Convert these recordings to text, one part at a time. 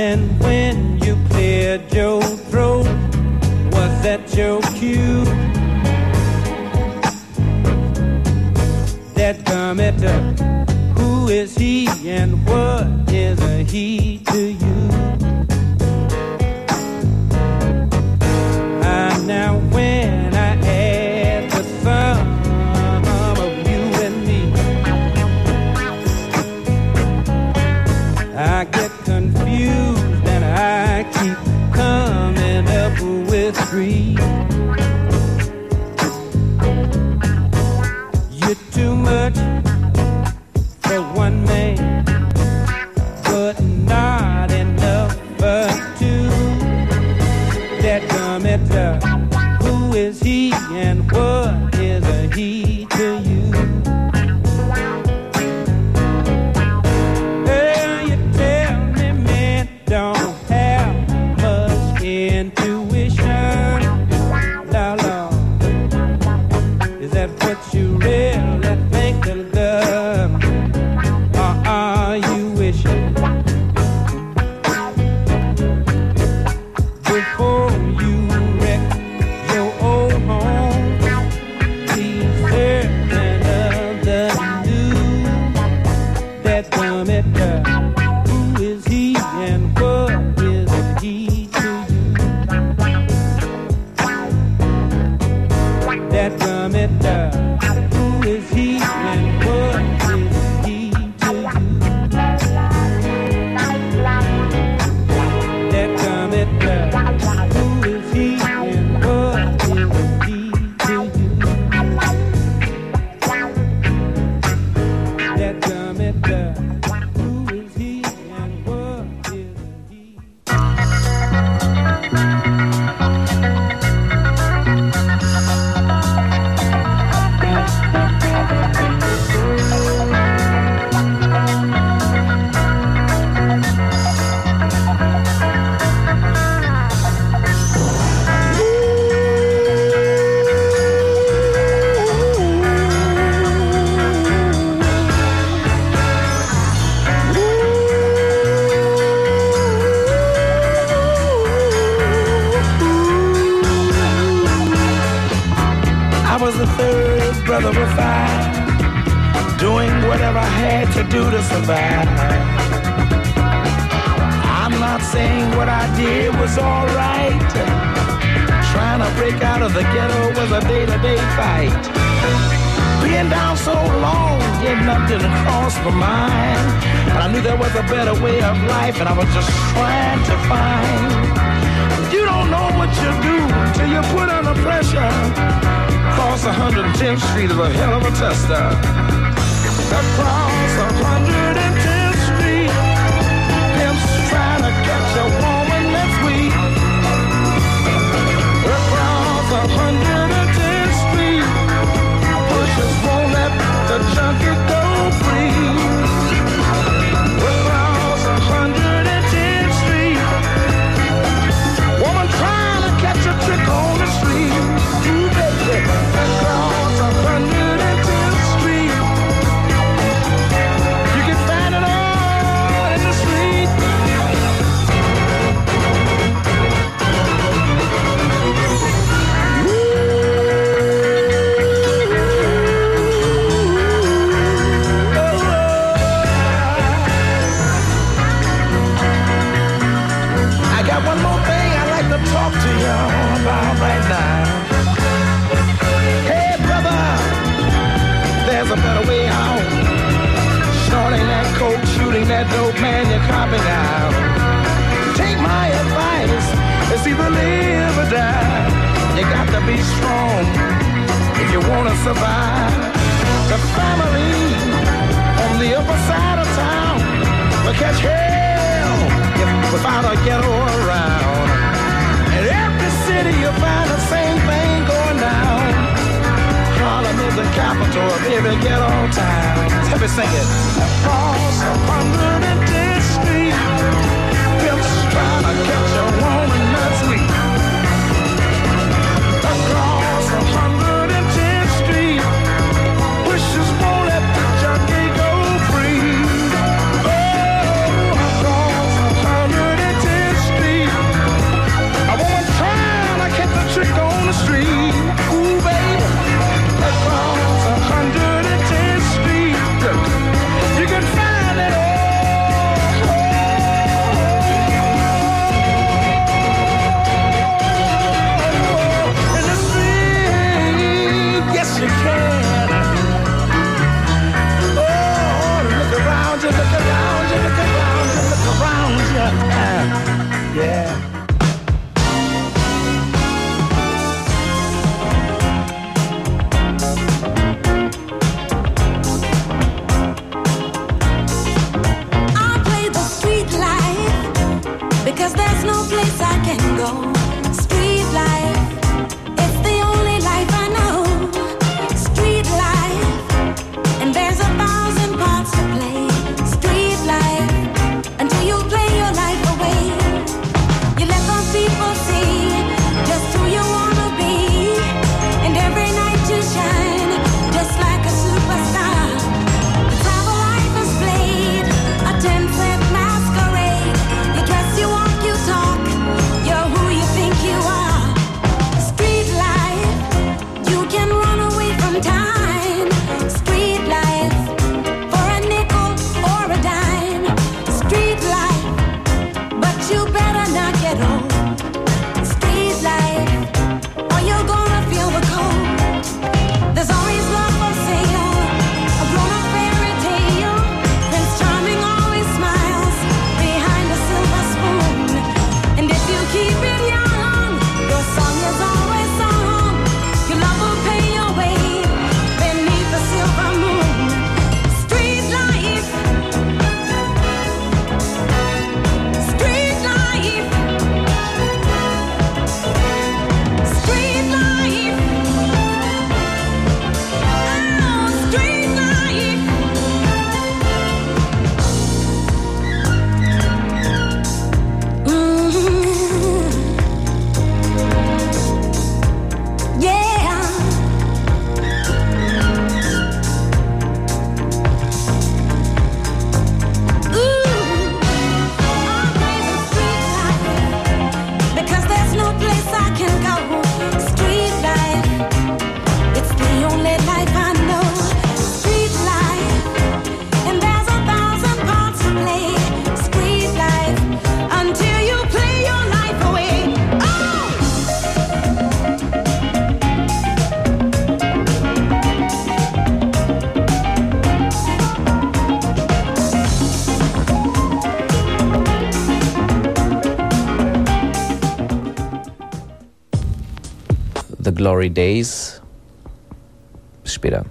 And when you cleared your throat, was that your cue? That comment, uh, who is he and what is a he? was alright. Trying to break out of the ghetto was a day-to-day fight. Being down so long, getting up didn't cross my mind. But I knew there was a better way of life, and I was just trying to find. You don't know what you do till you put under pressure. Cross 110th Street is a hell of a tester. Across 100. as hell if, we find a ghetto around. In every city you'll find the same thing going down. Harlem is the capital of every ghetto town. Let me sing it. Across a hundred Glory Days. Bis später.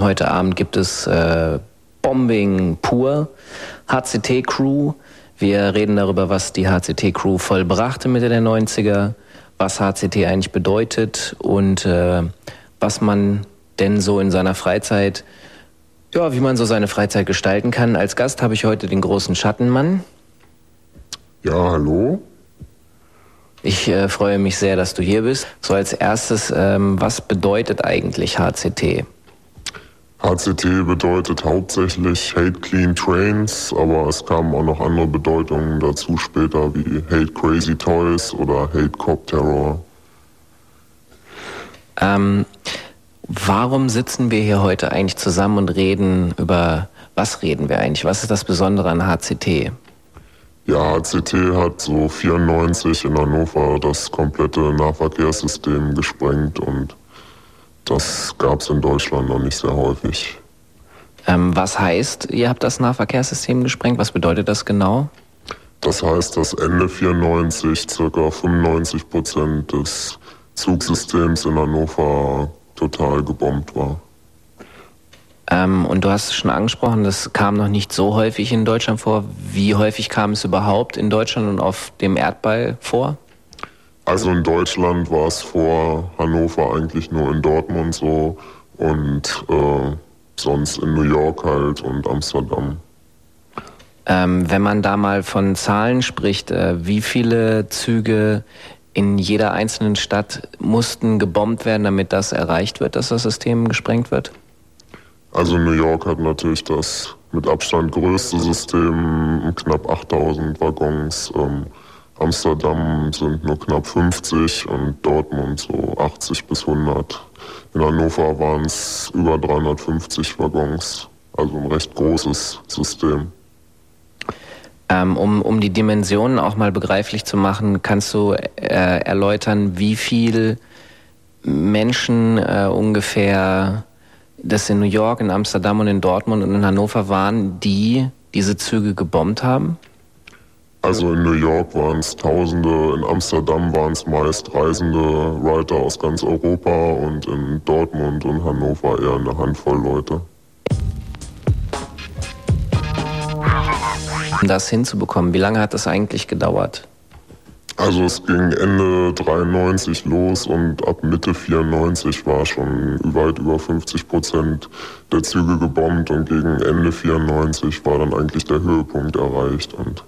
Heute Abend gibt es äh, Bombing pur, HCT-Crew. Wir reden darüber, was die HCT-Crew vollbrachte Mitte der 90er, was HCT eigentlich bedeutet und äh, was man denn so in seiner Freizeit, ja, wie man so seine Freizeit gestalten kann. Als Gast habe ich heute den großen Schattenmann. Ja, hallo. Ich äh, freue mich sehr, dass du hier bist. So als erstes, ähm, was bedeutet eigentlich HCT? HCT bedeutet hauptsächlich Hate Clean Trains, aber es kamen auch noch andere Bedeutungen dazu später wie Hate Crazy Toys oder Hate Cop Terror. Ähm, warum sitzen wir hier heute eigentlich zusammen und reden über, was reden wir eigentlich? Was ist das Besondere an HCT? Ja, HCT hat so 94 in Hannover das komplette Nahverkehrssystem gesprengt und das gab es in Deutschland noch nicht sehr häufig. Ähm, was heißt, ihr habt das Nahverkehrssystem gesprengt? Was bedeutet das genau? Das heißt, dass Ende 94 ca. 95 Prozent des Zugsystems in Hannover total gebombt war. Ähm, und du hast es schon angesprochen, das kam noch nicht so häufig in Deutschland vor. Wie häufig kam es überhaupt in Deutschland und auf dem Erdball vor? Also in Deutschland war es vor Hannover eigentlich nur in Dortmund so und äh, sonst in New York halt und Amsterdam. Ähm, wenn man da mal von Zahlen spricht, äh, wie viele Züge in jeder einzelnen Stadt mussten gebombt werden, damit das erreicht wird, dass das System gesprengt wird? Also New York hat natürlich das mit Abstand größte System, knapp 8000 Waggons. Ähm, Amsterdam sind nur knapp 50 und Dortmund so 80 bis 100. In Hannover waren es über 350 Waggons, also ein recht großes System. Ähm, um, um die Dimensionen auch mal begreiflich zu machen, kannst du äh, erläutern, wie viel Menschen äh, ungefähr das in New York, in Amsterdam und in Dortmund und in Hannover waren, die diese Züge gebombt haben? Also in New York waren es Tausende, in Amsterdam waren es meist reisende Writer aus ganz Europa und in Dortmund und Hannover eher eine Handvoll Leute. Um das hinzubekommen, wie lange hat das eigentlich gedauert? Also es ging Ende 93 los und ab Mitte 94 war schon weit über 50 Prozent der Züge gebombt und gegen Ende 94 war dann eigentlich der Höhepunkt erreicht und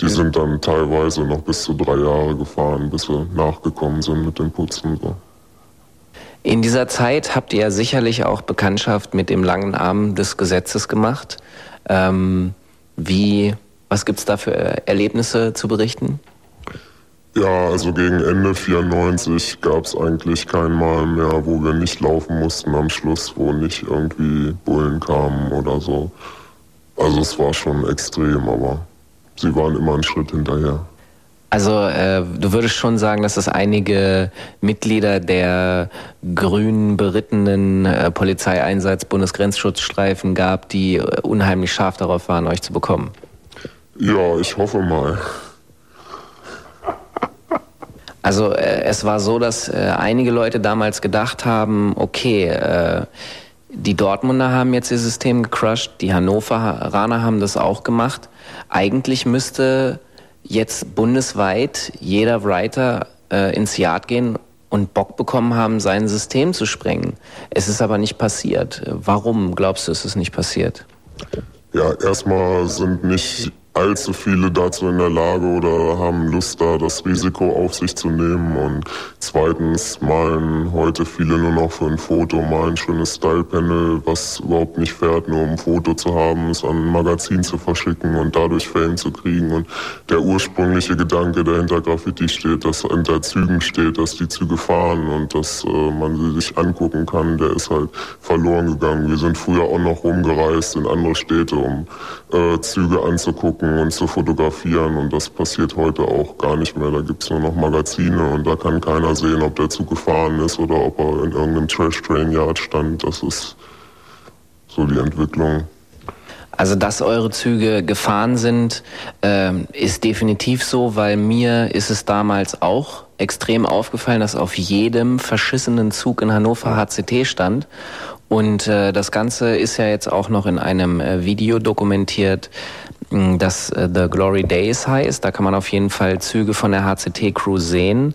Die sind dann teilweise noch bis zu drei Jahre gefahren, bis sie nachgekommen sind mit dem Putzen. So. In dieser Zeit habt ihr sicherlich auch Bekanntschaft mit dem langen Arm des Gesetzes gemacht. Ähm, wie, was gibt es da für Erlebnisse zu berichten? Ja, also gegen Ende 94 gab es eigentlich kein Mal mehr, wo wir nicht laufen mussten am Schluss, wo nicht irgendwie Bullen kamen oder so. Also es war schon extrem, aber sie waren immer einen Schritt hinterher. Also äh, du würdest schon sagen, dass es einige Mitglieder der grün berittenen äh, Polizeieinsatz Bundesgrenzschutzstreifen gab, die äh, unheimlich scharf darauf waren, euch zu bekommen. Ja, ich hoffe mal. Also äh, es war so, dass äh, einige Leute damals gedacht haben, okay, äh, die Dortmunder haben jetzt ihr System gecrushed, die Hannoveraner haben das auch gemacht. Eigentlich müsste jetzt bundesweit jeder Writer äh, ins Yard gehen und Bock bekommen haben, sein System zu sprengen. Es ist aber nicht passiert. Warum glaubst du, ist es nicht passiert? Ja, erstmal sind nicht allzu viele dazu in der Lage oder haben Lust da, das Risiko auf sich zu nehmen. Und zweitens malen heute viele nur noch für ein Foto, mal ein schönes Style-Panel, was überhaupt nicht fährt, nur um ein Foto zu haben, es an ein Magazin zu verschicken und dadurch Fame zu kriegen. Und der ursprüngliche Gedanke, der hinter Graffiti steht, dass hinter Zügen steht, dass die Züge fahren und dass äh, man sie sich angucken kann, der ist halt verloren gegangen. Wir sind früher auch noch rumgereist in andere Städte, um äh, Züge anzugucken gucken und zu fotografieren und das passiert heute auch gar nicht mehr. Da gibt es nur noch Magazine und da kann keiner sehen, ob der Zug gefahren ist oder ob er in irgendeinem Trash-Train-Yard stand. Das ist so die Entwicklung. Also, dass eure Züge gefahren sind, äh, ist definitiv so, weil mir ist es damals auch extrem aufgefallen, dass auf jedem verschissenen Zug in Hannover HCT stand. Und äh, das Ganze ist ja jetzt auch noch in einem äh, Video dokumentiert, das äh, The Glory Days heißt. Da kann man auf jeden Fall Züge von der HCT-Crew sehen.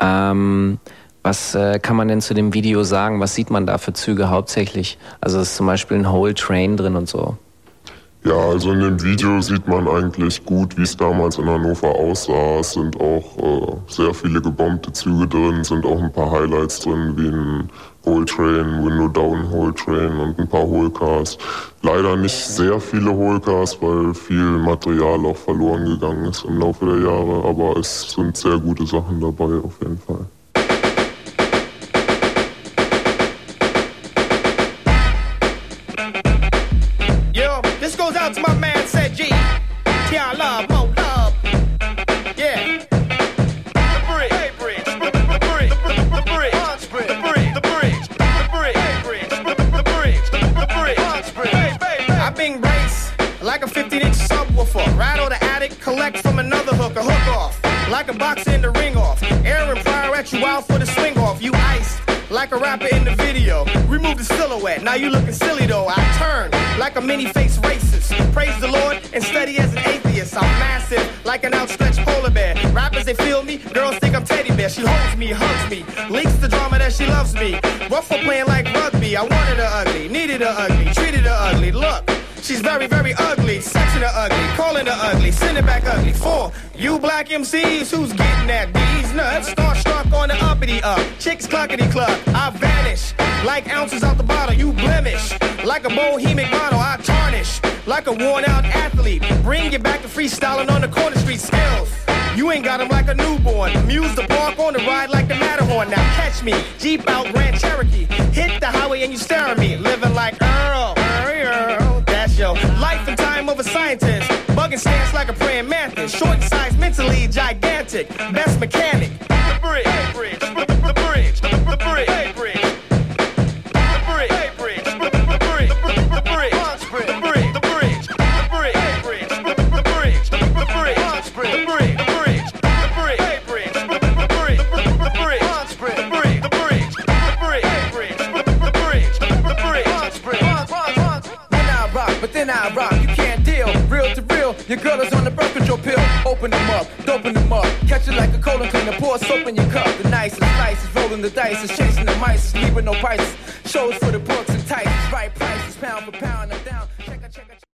Ähm, was äh, kann man denn zu dem Video sagen? Was sieht man da für Züge hauptsächlich? Also ist zum Beispiel ein Whole Train drin und so. Ja, also in dem Video sieht man eigentlich gut, wie es damals in Hannover aussah. Es sind auch äh, sehr viele gebombte Züge drin, sind auch ein paar Highlights drin, wie ein Whole Train, Window Down Whole Train und ein paar Wholcars. Leider nicht sehr viele Wholcars, weil viel Material auch verloren gegangen ist im Laufe der Jahre, aber es sind sehr gute Sachen dabei auf jeden Fall. Like a boxer in the ring off. Aaron Pryor at you out for the swing off. You iced like a rapper in the video. Remove the silhouette, now you looking silly though. I turn like a mini face racist. Praise the Lord and study as an atheist. I'm massive like an outstretched polar bear. Rappers they feel me, girls think I'm teddy bear. She holds me, hugs me, leaks the drama that she loves me. For playing like rugby. I wanted her ugly, needed her ugly, treated her ugly. Look. She's very, very ugly, sexing her ugly, calling her ugly, sending back ugly. For you black MCs, who's getting that? These nuts, starstruck on the uppity up. Chicks cluckety cluck, I vanish like ounces out the bottle. You blemish like a bohemian model. I tarnish like a worn out athlete. Bring you back to freestyling on the corner street skills. You ain't got him like a newborn. Muse the park on the ride like the Matterhorn. Now catch me, Jeep out Grand Cherokee. Hit the highway and you stare at me, living like Earl Life and time of a scientist. Bugging stance like a praying mantis. Short in size, mentally gigantic. Best mechanic. The. Open them up, open them up. Catch it like a colon cleaner. Pour soap in your cup. The nicest, nicest. Rolling the dice. Is chasing the mice. Leaving no prices. Shows for the books